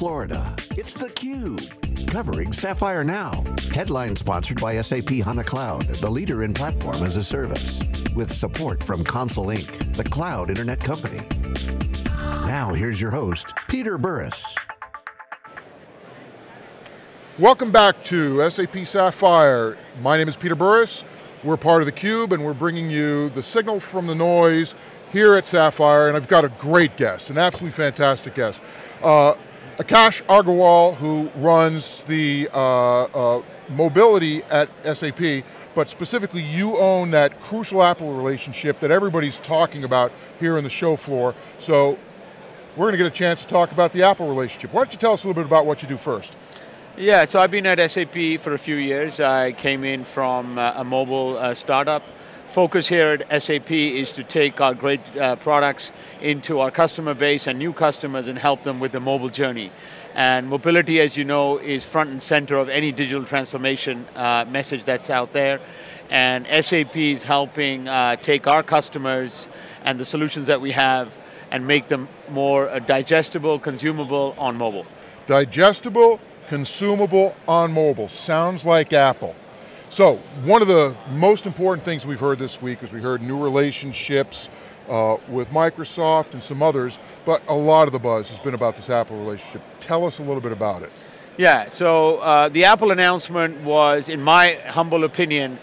Florida. It's theCUBE, covering Sapphire Now. Headline sponsored by SAP HANA Cloud, the leader in platform as a service. With support from Console Inc., the cloud internet company. Now here's your host, Peter Burris. Welcome back to SAP Sapphire. My name is Peter Burris. We're part of theCUBE and we're bringing you the signal from the noise here at Sapphire, and I've got a great guest, an absolutely fantastic guest. Uh, Akash Agarwal, who runs the uh, uh, mobility at SAP, but specifically you own that crucial Apple relationship that everybody's talking about here in the show floor. So we're going to get a chance to talk about the Apple relationship. Why don't you tell us a little bit about what you do first? Yeah, so I've been at SAP for a few years. I came in from uh, a mobile uh, startup focus here at SAP is to take our great uh, products into our customer base and new customers and help them with the mobile journey. And mobility, as you know, is front and center of any digital transformation uh, message that's out there. And SAP is helping uh, take our customers and the solutions that we have and make them more uh, digestible, consumable on mobile. Digestible, consumable on mobile. Sounds like Apple. So, one of the most important things we've heard this week is we heard new relationships uh, with Microsoft and some others, but a lot of the buzz has been about this Apple relationship. Tell us a little bit about it. Yeah, so uh, the Apple announcement was, in my humble opinion,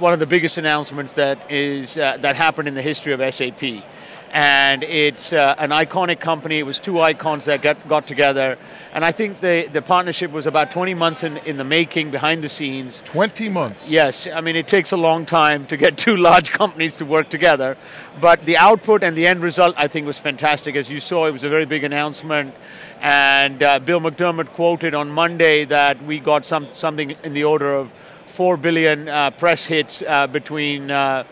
one of the biggest announcements that is uh, that happened in the history of SAP and it's uh, an iconic company. It was two icons that got, got together, and I think the, the partnership was about 20 months in, in the making, behind the scenes. 20 months? Yes, I mean, it takes a long time to get two large companies to work together, but the output and the end result, I think, was fantastic. As you saw, it was a very big announcement, and uh, Bill McDermott quoted on Monday that we got some, something in the order of 4 billion uh, press hits uh, between uh,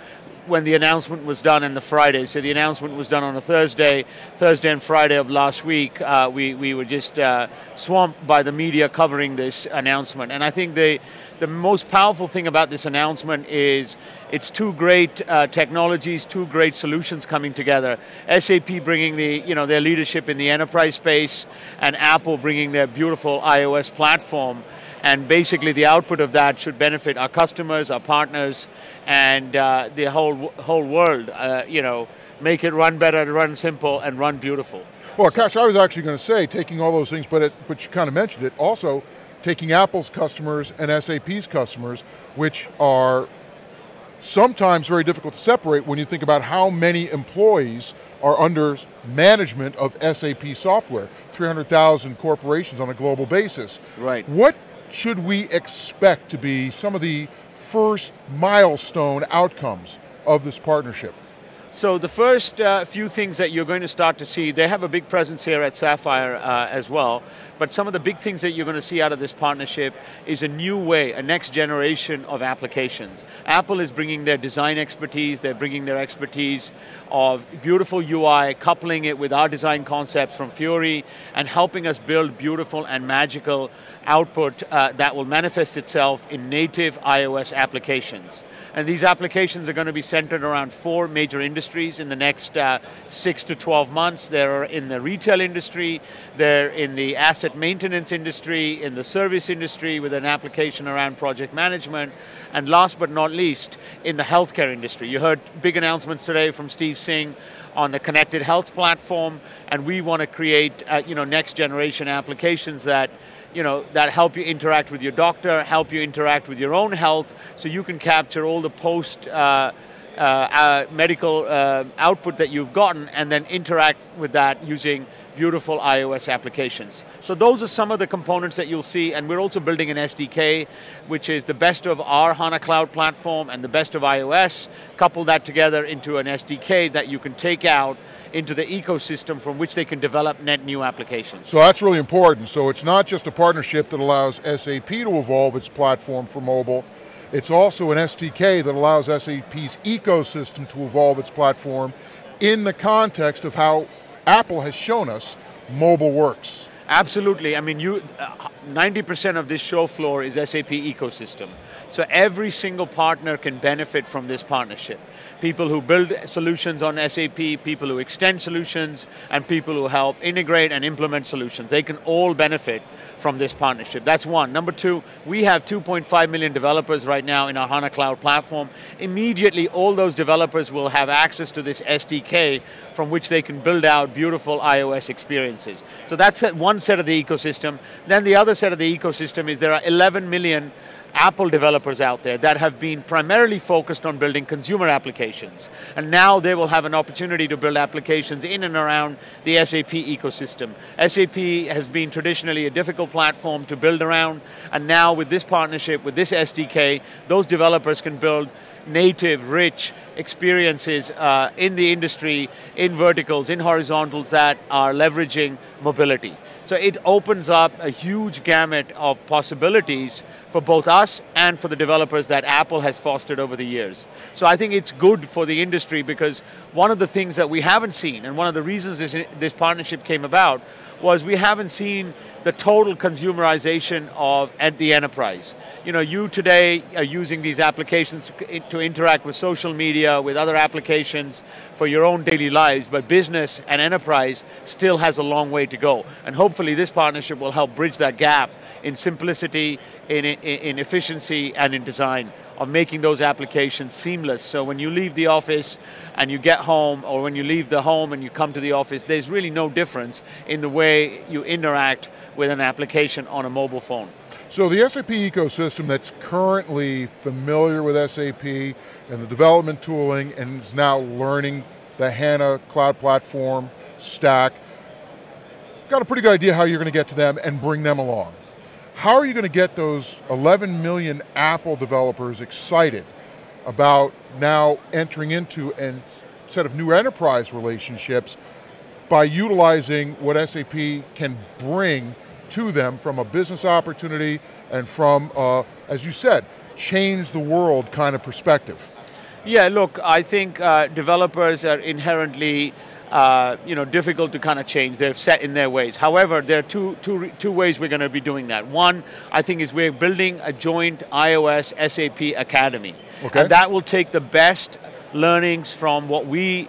when the announcement was done on the Friday. So the announcement was done on a Thursday, Thursday and Friday of last week. Uh, we, we were just uh, swamped by the media covering this announcement. And I think the, the most powerful thing about this announcement is it's two great uh, technologies, two great solutions coming together. SAP bringing the, you know, their leadership in the enterprise space and Apple bringing their beautiful iOS platform and basically the output of that should benefit our customers, our partners, and uh, the whole, whole world, uh, you know, make it run better, run simple, and run beautiful. Well, Kash, I was actually going to say, taking all those things, but, it, but you kind of mentioned it, also taking Apple's customers and SAP's customers, which are sometimes very difficult to separate when you think about how many employees are under management of SAP software. 300,000 corporations on a global basis. Right. What should we expect to be some of the first milestone outcomes of this partnership? So the first uh, few things that you're going to start to see, they have a big presence here at Sapphire uh, as well, but some of the big things that you're going to see out of this partnership is a new way, a next generation of applications. Apple is bringing their design expertise, they're bringing their expertise of beautiful UI, coupling it with our design concepts from Fiori, and helping us build beautiful and magical output uh, that will manifest itself in native iOS applications. And these applications are going to be centered around four major industries in the next uh, six to 12 months. They're in the retail industry, they're in the asset maintenance industry, in the service industry with an application around project management, and last but not least, in the healthcare industry. You heard big announcements today from Steve Singh on the connected health platform, and we want to create uh, you know, next generation applications that you know, that help you interact with your doctor, help you interact with your own health, so you can capture all the post uh, uh, uh, medical uh, output that you've gotten and then interact with that using beautiful iOS applications. So those are some of the components that you'll see, and we're also building an SDK, which is the best of our HANA Cloud platform and the best of iOS, couple that together into an SDK that you can take out into the ecosystem from which they can develop net new applications. So that's really important. So it's not just a partnership that allows SAP to evolve its platform for mobile, it's also an SDK that allows SAP's ecosystem to evolve its platform in the context of how Apple has shown us mobile works. Absolutely. I mean, you, 90% uh, of this show floor is SAP ecosystem. So every single partner can benefit from this partnership. People who build solutions on SAP, people who extend solutions, and people who help integrate and implement solutions. They can all benefit from this partnership. That's one. Number two, we have 2.5 million developers right now in our HANA Cloud platform. Immediately, all those developers will have access to this SDK from which they can build out beautiful iOS experiences. So that's one set of the ecosystem. Then the other set of the ecosystem is there are 11 million Apple developers out there that have been primarily focused on building consumer applications. And now they will have an opportunity to build applications in and around the SAP ecosystem. SAP has been traditionally a difficult platform to build around, and now with this partnership, with this SDK, those developers can build native, rich experiences uh, in the industry, in verticals, in horizontals that are leveraging mobility. So it opens up a huge gamut of possibilities for both us and for the developers that Apple has fostered over the years. So I think it's good for the industry because one of the things that we haven't seen, and one of the reasons this, this partnership came about, was we haven't seen the total consumerization of at the enterprise. You know, you today are using these applications to interact with social media, with other applications for your own daily lives, but business and enterprise still has a long way to go. And hopefully this partnership will help bridge that gap in simplicity, in, in, in efficiency, and in design of making those applications seamless. So when you leave the office and you get home, or when you leave the home and you come to the office, there's really no difference in the way you interact with an application on a mobile phone. So the SAP ecosystem that's currently familiar with SAP and the development tooling and is now learning the HANA cloud platform stack, got a pretty good idea how you're going to get to them and bring them along. How are you going to get those 11 million Apple developers excited about now entering into a set of new enterprise relationships by utilizing what SAP can bring to them from a business opportunity and from, uh, as you said, change the world kind of perspective? Yeah, look, I think uh, developers are inherently uh, you know, difficult to kind of change. They're set in their ways. However, there are two, two, two ways we're going to be doing that. One, I think, is we're building a joint iOS SAP Academy. Okay. And that will take the best learnings from what we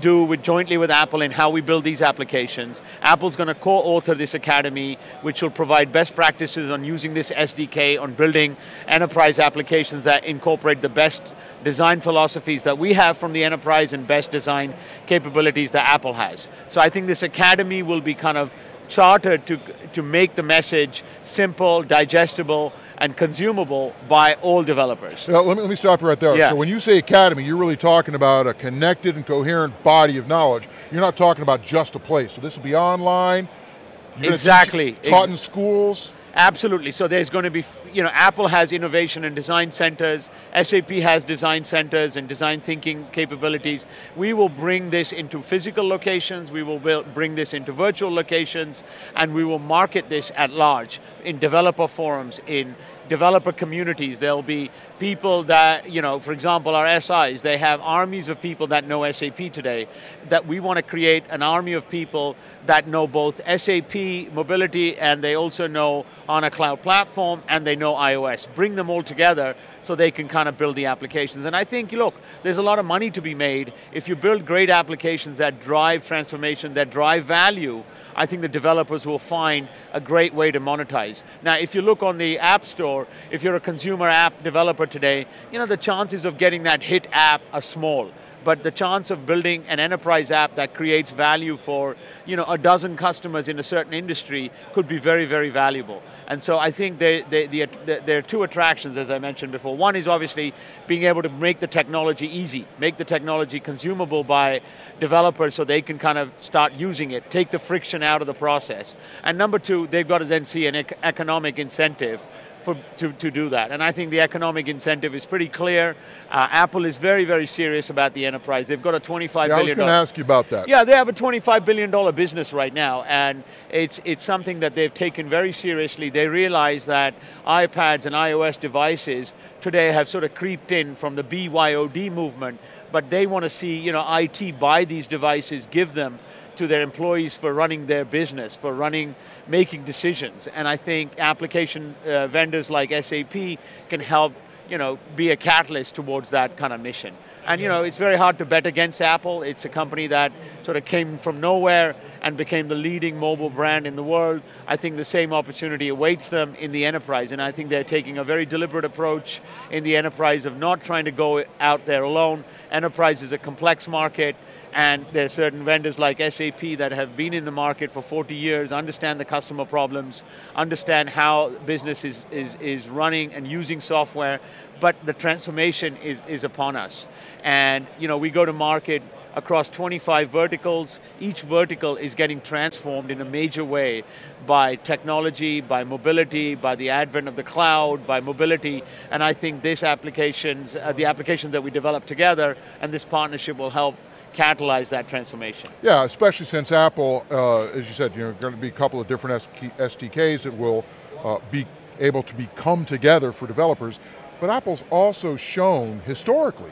do with jointly with Apple in how we build these applications. Apple's going to co-author this academy, which will provide best practices on using this SDK, on building enterprise applications that incorporate the best design philosophies that we have from the enterprise and best design capabilities that Apple has. So I think this academy will be kind of chartered to, to make the message simple, digestible, and consumable by all developers. Now, let, me, let me stop you right there. Yeah. So when you say academy, you're really talking about a connected and coherent body of knowledge. You're not talking about just a place. So this will be online. exactly. Taught in schools. Absolutely. So there's going to be, you know, Apple has innovation and design centers, SAP has design centers and design thinking capabilities. We will bring this into physical locations, we will bring this into virtual locations, and we will market this at large in developer forums, in developer communities. There'll be people that, you know, for example, our SIs, they have armies of people that know SAP today, that we want to create an army of people that know both SAP mobility and they also know HANA cloud platform and they know iOS. Bring them all together so they can kind of build the applications. And I think, look, there's a lot of money to be made if you build great applications that drive transformation, that drive value, I think the developers will find a great way to monetize. Now, if you look on the App Store, if you're a consumer app developer today, you know, the chances of getting that hit app are small but the chance of building an enterprise app that creates value for you know, a dozen customers in a certain industry could be very, very valuable. And so I think they, they, the, the, there are two attractions, as I mentioned before. One is obviously being able to make the technology easy, make the technology consumable by developers so they can kind of start using it, take the friction out of the process. And number two, they've got to then see an economic incentive for, to, to do that. And I think the economic incentive is pretty clear. Uh, Apple is very, very serious about the enterprise. They've got a twenty-five yeah, billion. I was going to ask you about that. Yeah, they have a $25 billion business right now, and it's, it's something that they've taken very seriously. They realize that iPads and iOS devices today have sort of creeped in from the BYOD movement, but they want to see you know, IT buy these devices, give them to their employees for running their business, for running, making decisions. And I think application uh, vendors like SAP can help you know, be a catalyst towards that kind of mission. And you know, it's very hard to bet against Apple. It's a company that sort of came from nowhere and became the leading mobile brand in the world. I think the same opportunity awaits them in the enterprise, and I think they're taking a very deliberate approach in the enterprise of not trying to go out there alone. Enterprise is a complex market, and there are certain vendors like SAP that have been in the market for 40 years, understand the customer problems, understand how business is, is, is running and using software, but the transformation is, is upon us. And you know, we go to market across 25 verticals. Each vertical is getting transformed in a major way by technology, by mobility, by the advent of the cloud, by mobility, and I think this applications, uh, the applications that we develop together and this partnership will help catalyze that transformation. Yeah, especially since Apple, uh, as you said, you know, going to be a couple of different SDKs that will uh, be able to be come together for developers, but Apple's also shown historically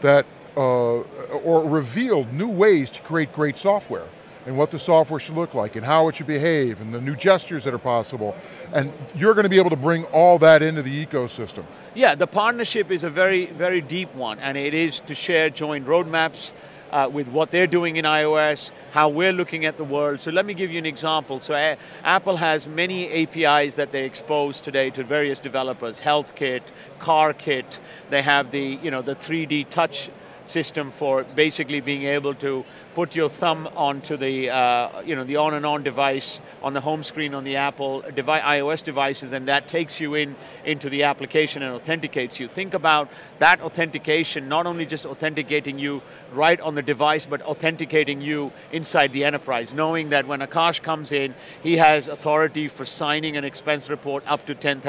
that uh, or revealed new ways to create great software and what the software should look like and how it should behave and the new gestures that are possible. And you're going to be able to bring all that into the ecosystem. Yeah, the partnership is a very, very deep one and it is to share joint roadmaps uh, with what they're doing in iOS, how we're looking at the world. So let me give you an example. So uh, Apple has many APIs that they expose today to various developers, HealthKit, CareKit, they have the, you know, the 3D touch system for basically being able to put your thumb onto the, uh, you know, the on and on device on the home screen on the Apple devi iOS devices and that takes you in into the application and authenticates you. Think about that authentication, not only just authenticating you right on the device, but authenticating you inside the enterprise, knowing that when Akash comes in, he has authority for signing an expense report up to $10,000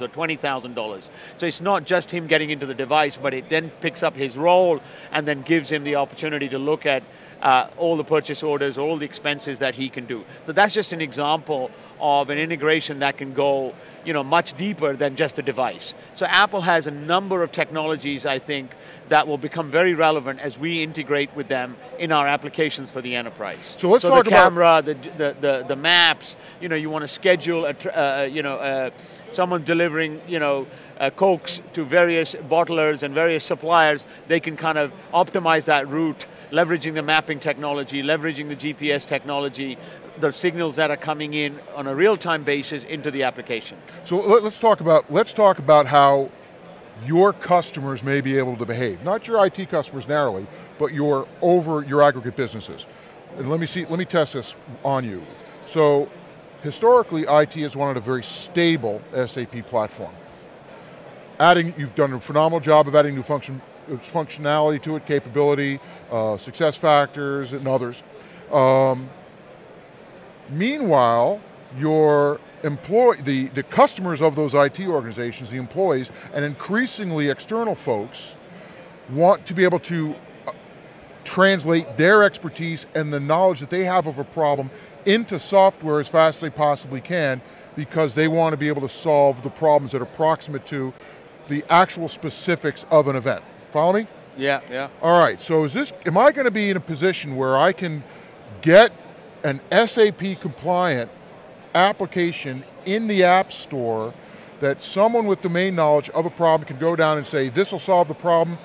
or $20,000. So it's not just him getting into the device, but it then picks up his role and then gives him the opportunity to look at uh, all the purchase orders, all the expenses that he can do. So that's just an example of an integration that can go you know, much deeper than just a device. So Apple has a number of technologies, I think, that will become very relevant as we integrate with them in our applications for the enterprise. So let's so talk the camera, the, the, the, the, maps, you know, you want to schedule, a, uh, you know, uh, someone delivering, you know, uh, cokes to various bottlers and various suppliers, they can kind of optimize that route leveraging the mapping technology, leveraging the GPS technology, the signals that are coming in on a real-time basis into the application. So let's talk about let's talk about how your customers may be able to behave. Not your IT customers narrowly, but your over your aggregate businesses. And let me see, let me test this on you. So historically, IT has wanted a very stable SAP platform. Adding, you've done a phenomenal job of adding new function, functionality to it, capability, uh, SuccessFactors, and others. Um, meanwhile, your employee, the, the customers of those IT organizations, the employees, and increasingly external folks want to be able to uh, translate their expertise and the knowledge that they have of a problem into software as fast as they possibly can because they want to be able to solve the problems that are proximate to the actual specifics of an event. Follow me? Yeah, yeah. All right, so is this, am I going to be in a position where I can get an SAP compliant application in the App Store that someone with domain knowledge of a problem can go down and say, this will solve the problem,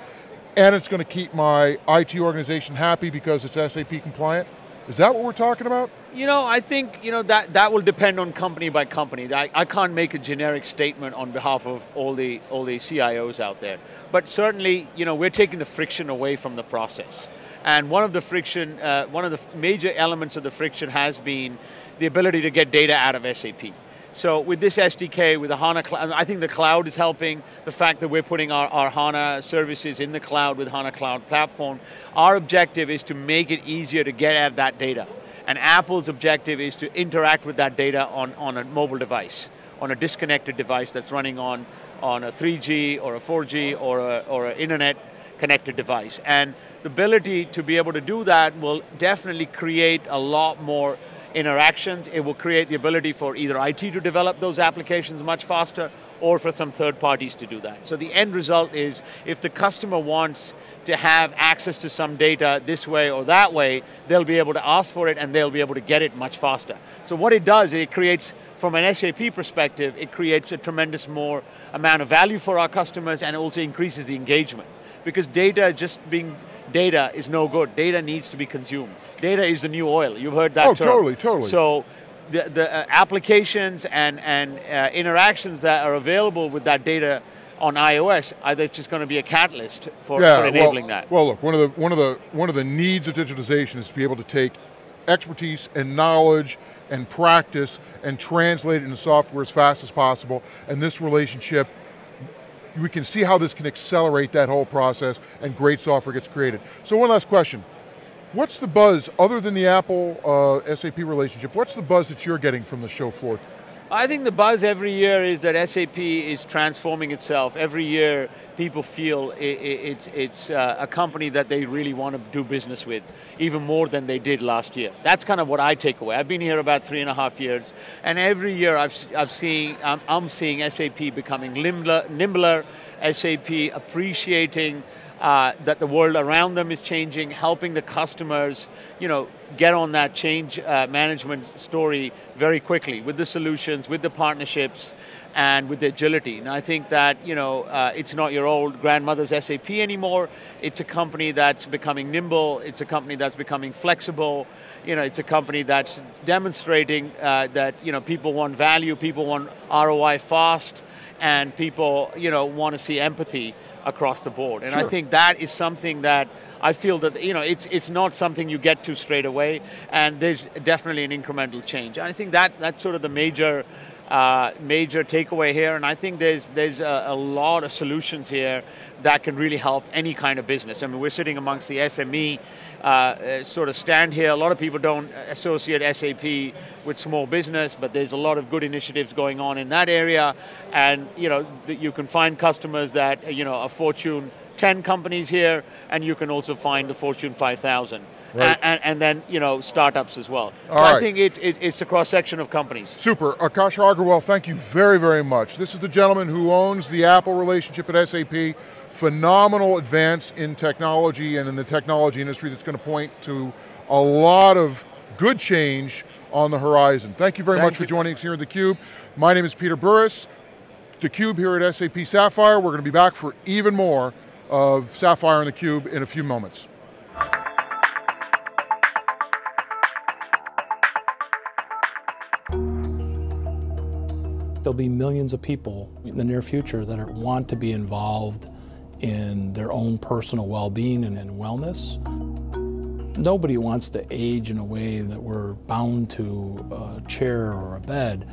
and it's going to keep my IT organization happy because it's SAP compliant? Is that what we're talking about? You know, I think you know that that will depend on company by company. I, I can't make a generic statement on behalf of all the all the CIOs out there. But certainly, you know, we're taking the friction away from the process. And one of the friction, uh, one of the major elements of the friction has been the ability to get data out of SAP. So with this SDK, with the HANA Cloud, I think the cloud is helping. The fact that we're putting our, our, HANA services in the cloud with HANA Cloud Platform. Our objective is to make it easier to get at that data. And Apple's objective is to interact with that data on, on a mobile device, on a disconnected device that's running on, on a 3G or a 4G or an or a internet connected device. And the ability to be able to do that will definitely create a lot more interactions. It will create the ability for either IT to develop those applications much faster or for some third parties to do that. So the end result is if the customer wants to have access to some data this way or that way, they'll be able to ask for it and they'll be able to get it much faster. So what it does, it creates, from an SAP perspective, it creates a tremendous more amount of value for our customers and it also increases the engagement. Because data just being data is no good. Data needs to be consumed. Data is the new oil. You've heard that oh, term. totally, totally. So the, the uh, applications and, and uh, interactions that are available with that data on iOS, it's just going to be a catalyst for, yeah, for enabling well, that. Well, look, one of the one of the one of the needs of digitization is to be able to take expertise and knowledge and practice and translate it into software as fast as possible. And this relationship, we can see how this can accelerate that whole process and great software gets created. So one last question. What's the buzz, other than the Apple uh, SAP relationship, what's the buzz that you're getting from the show floor? I think the buzz every year is that SAP is transforming itself. Every year, people feel it, it, it's, it's uh, a company that they really want to do business with, even more than they did last year. That's kind of what I take away. I've been here about three and a half years, and every year I've, I've seen, I'm, I'm seeing SAP becoming nimbler, nimbler SAP appreciating uh, that the world around them is changing, helping the customers, you know, get on that change uh, management story very quickly with the solutions, with the partnerships, and with the agility. And I think that you know uh, it's not your old grandmother's SAP anymore. It's a company that's becoming nimble. It's a company that's becoming flexible. You know, it's a company that's demonstrating uh, that you know people want value, people want ROI fast, and people you know want to see empathy across the board. And sure. I think that is something that I feel that you know it's it's not something you get to straight away, and there's definitely an incremental change. And I think that that's sort of the major. Uh, major takeaway here, and I think there's there's a, a, lot of solutions here that can really help any kind of business. I mean, we're sitting amongst the SME uh, uh, sort of stand here. A lot of people don't associate SAP with small business, but there's a lot of good initiatives going on in that area. And you know, you can find customers that you know are Fortune 10 companies here, and you can also find the Fortune 5000. Right. And, and, then you know startups as well. All so right. I think it's it, it's a cross section of companies. Super, Akash Agarwal, thank you very very much. This is the gentleman who owns the Apple relationship at SAP phenomenal advance in technology and in the technology industry that's going to point to a lot of good change on the horizon. Thank you very Thank much you. for joining us here at theCUBE. My name is Peter Burris, theCUBE here at SAP Sapphire. We're going to be back for even more of Sapphire and theCUBE in a few moments. There'll be millions of people in the near future that are, want to be involved in their own personal well-being and, and wellness. Nobody wants to age in a way that we're bound to a chair or a bed.